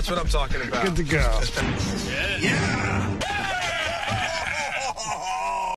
That's what I'm talking about. Good to go. Yeah.